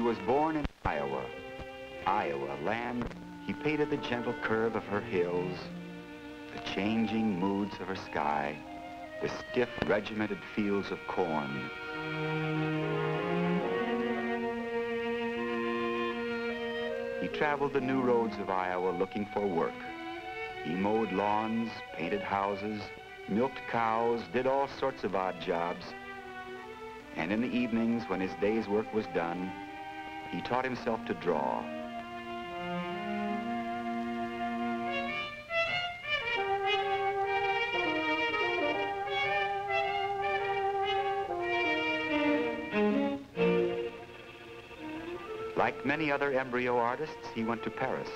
was born in Iowa. Iowa, land. He painted the gentle curve of her hills, the changing moods of her sky, the stiff, regimented fields of corn. He traveled the new roads of Iowa looking for work. He mowed lawns, painted houses, milked cows, did all sorts of odd jobs. And in the evenings, when his day's work was done, he taught himself to draw. Like many other embryo artists, he went to Paris.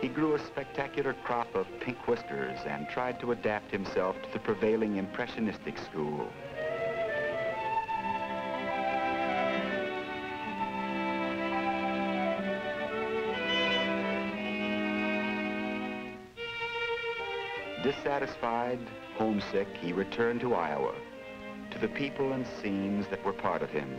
He grew a spectacular crop of pink whiskers and tried to adapt himself to the prevailing impressionistic school. Dissatisfied, homesick, he returned to Iowa, to the people and scenes that were part of him.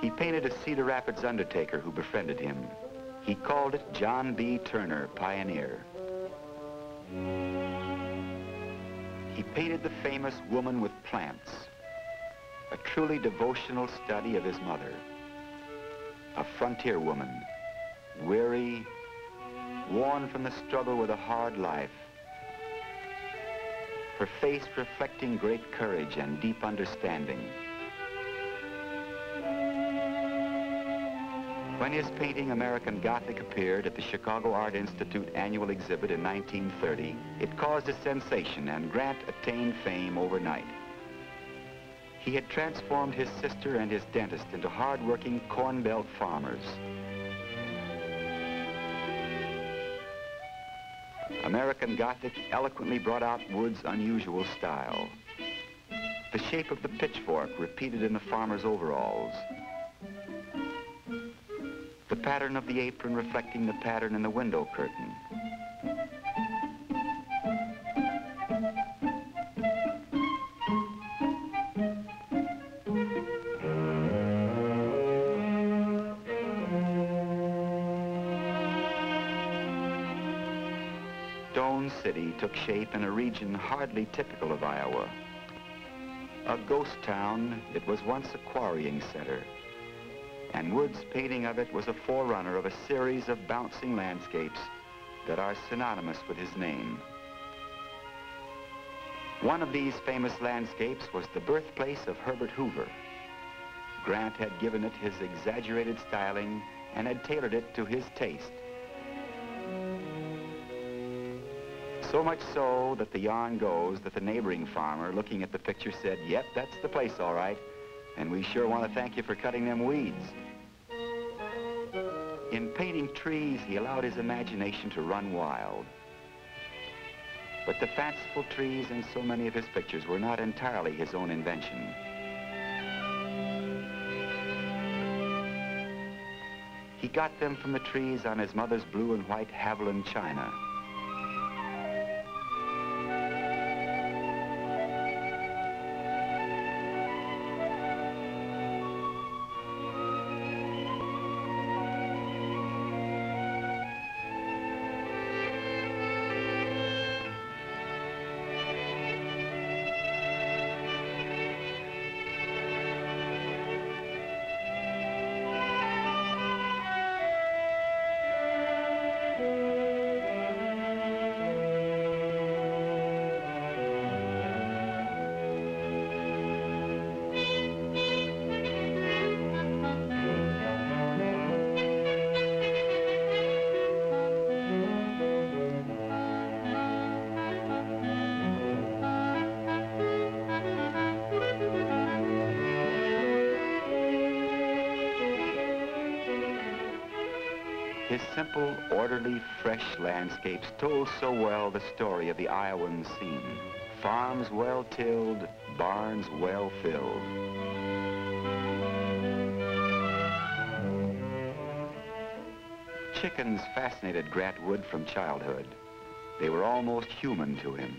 He painted a Cedar Rapids undertaker who befriended him. He called it John B. Turner, Pioneer. He painted the famous Woman with Plants, a truly devotional study of his mother, a frontier woman, weary, worn from the struggle with a hard life, her face reflecting great courage and deep understanding. When his painting American Gothic appeared at the Chicago Art Institute annual exhibit in 1930, it caused a sensation and Grant attained fame overnight. He had transformed his sister and his dentist into hard-working Corn Belt farmers. American Gothic eloquently brought out Wood's unusual style. The shape of the pitchfork repeated in the farmer's overalls, the pattern of the apron reflecting the pattern in the window curtain. Stone City took shape in a region hardly typical of Iowa. A ghost town, it was once a quarrying center and Wood's painting of it was a forerunner of a series of bouncing landscapes that are synonymous with his name. One of these famous landscapes was the birthplace of Herbert Hoover. Grant had given it his exaggerated styling and had tailored it to his taste. So much so that the yarn goes that the neighboring farmer looking at the picture said, yep, that's the place all right. And we sure want to thank you for cutting them weeds. In painting trees, he allowed his imagination to run wild. But the fanciful trees in so many of his pictures were not entirely his own invention. He got them from the trees on his mother's blue and white Haviland china. His simple, orderly, fresh landscapes told so well the story of the Iowan scene. farms well tilled, barns well filled. Chickens fascinated Grant Wood from childhood. They were almost human to him.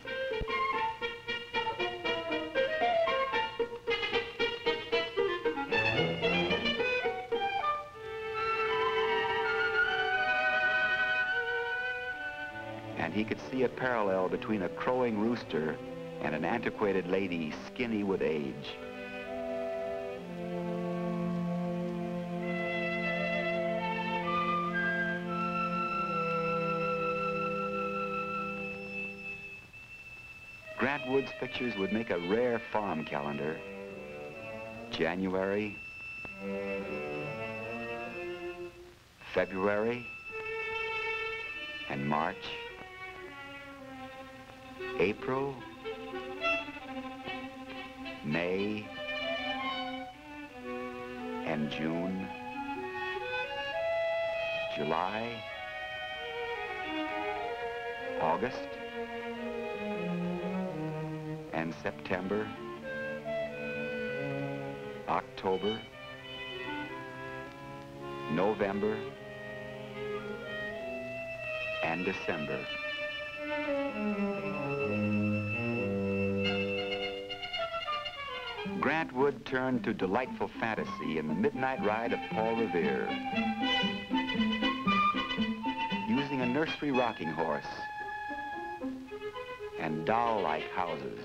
See a parallel between a crowing rooster and an antiquated lady skinny with age. Grant Wood's pictures would make a rare farm calendar. January, February, and March, April, May, and June, July, August, and September, October, November, and December. Grant Wood turned to delightful fantasy in the midnight ride of Paul Revere. Using a nursery rocking horse and doll-like houses,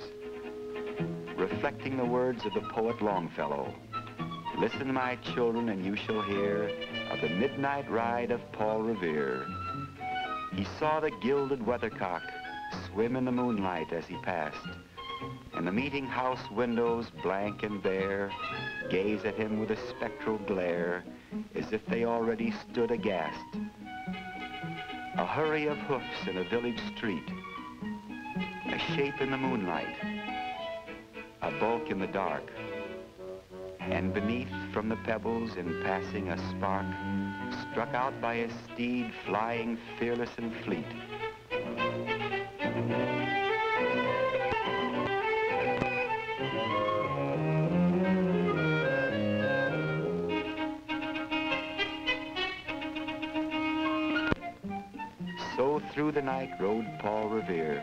reflecting the words of the poet Longfellow. Listen, my children, and you shall hear of the midnight ride of Paul Revere. He saw the gilded weathercock swim in the moonlight as he passed, and the meeting house windows, blank and bare, gaze at him with a spectral glare, as if they already stood aghast. A hurry of hoofs in a village street, a shape in the moonlight, a bulk in the dark, and beneath from the pebbles in passing a spark, struck out by a steed flying fearless and fleet. Night rode Paul Revere,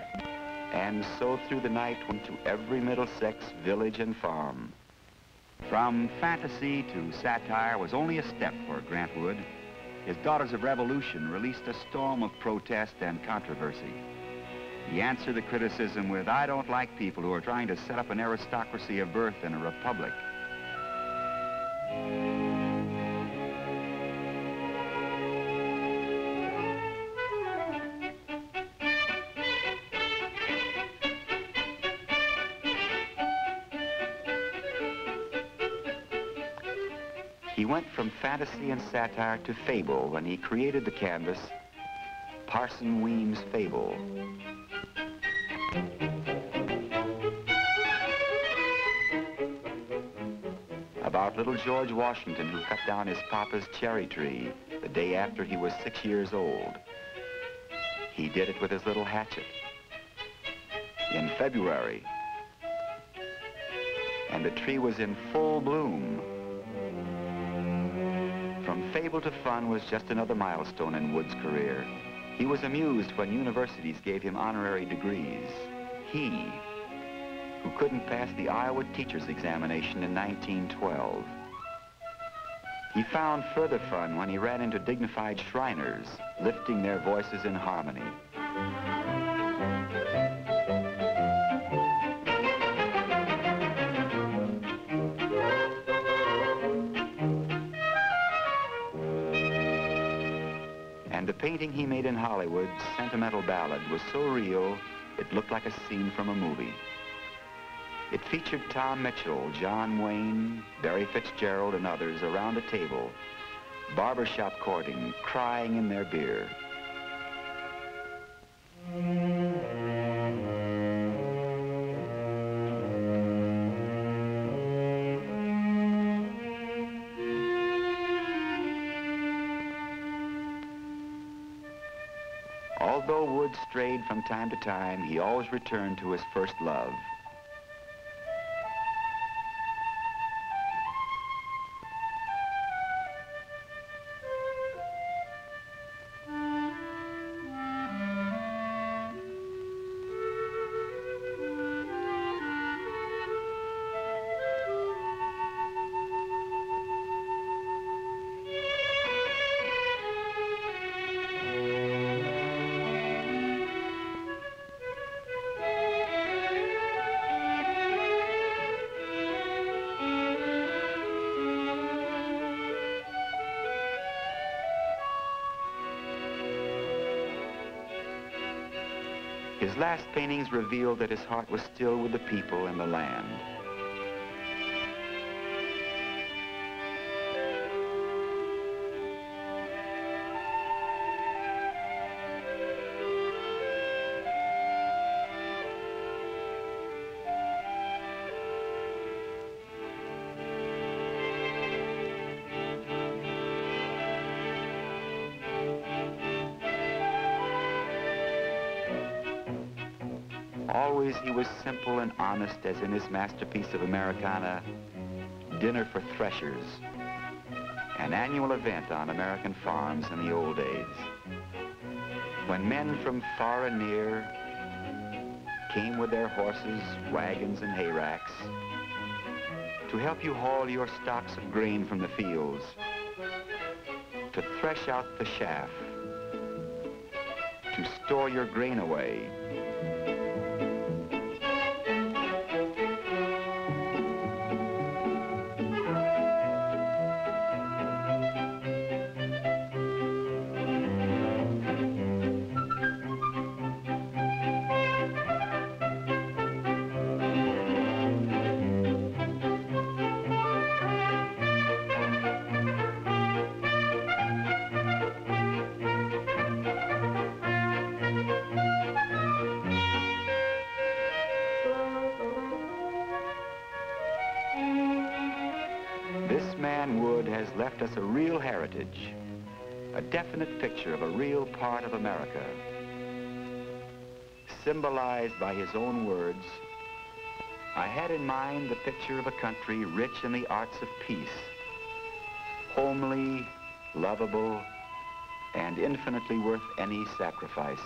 and so through the night went to every Middlesex village and farm. From fantasy to satire was only a step for Grant Wood. His Daughters of Revolution released a storm of protest and controversy. He answered the criticism with, I don't like people who are trying to set up an aristocracy of birth in a republic. He went from fantasy and satire to fable when he created the canvas Parson Weems' Fable. About little George Washington who cut down his papa's cherry tree the day after he was six years old. He did it with his little hatchet. In February. And the tree was in full bloom. From fable to fun was just another milestone in Wood's career. He was amused when universities gave him honorary degrees. He, who couldn't pass the Iowa teacher's examination in 1912. He found further fun when he ran into dignified Shriners, lifting their voices in harmony. And the painting he made in Hollywood, Sentimental Ballad, was so real, it looked like a scene from a movie. It featured Tom Mitchell, John Wayne, Barry Fitzgerald, and others around a table, barbershop courting, crying in their beer. From time to time, he always returned to his first love. His last paintings revealed that his heart was still with the people and the land. Always he was simple and honest as in his masterpiece of Americana, Dinner for Threshers, an annual event on American farms in the old days. When men from far and near came with their horses, wagons, and hay racks to help you haul your stocks of grain from the fields, to thresh out the chaff, to store your grain away, a real heritage, a definite picture of a real part of America. Symbolized by his own words, I had in mind the picture of a country rich in the arts of peace, homely, lovable, and infinitely worth any sacrifice.